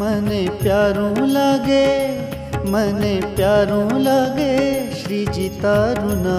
मने प्यारों लगे मने प्यारों लगे श्री जी तारुना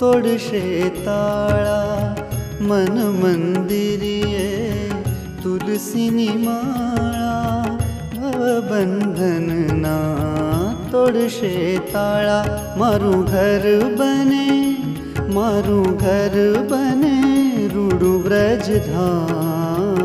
तोड़ ताड़ा मन मंदिरिये तुलसिनी माळा भवबंधन ना तोड़शे ताळा मारू घर बने मारू घर बने रूडू ब्रज धाम।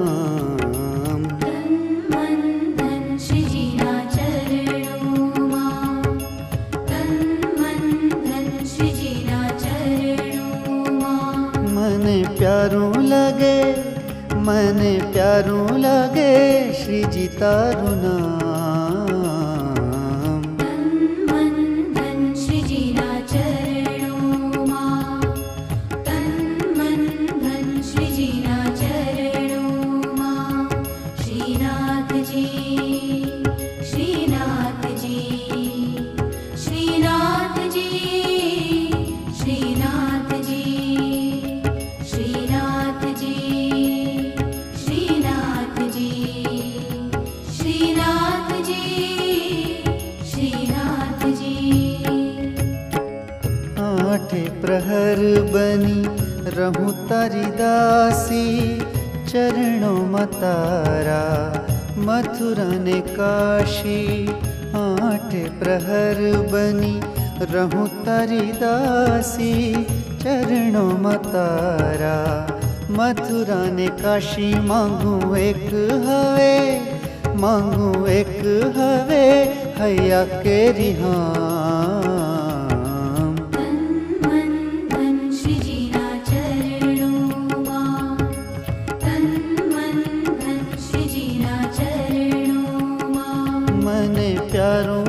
मन प्यारू लगे मन प्यारू लगे श्री जी तारुना में प्रहर बनी रहूँ तारी दासी, चरणों मतारा मथुरा ने काशी। आठ प्रहर बनी रहूँ तारी दासी, चरणों मतारा मथुरा ने काशी। मांगू एक हवे, मांगू एक हवे, हैया केरी हाँ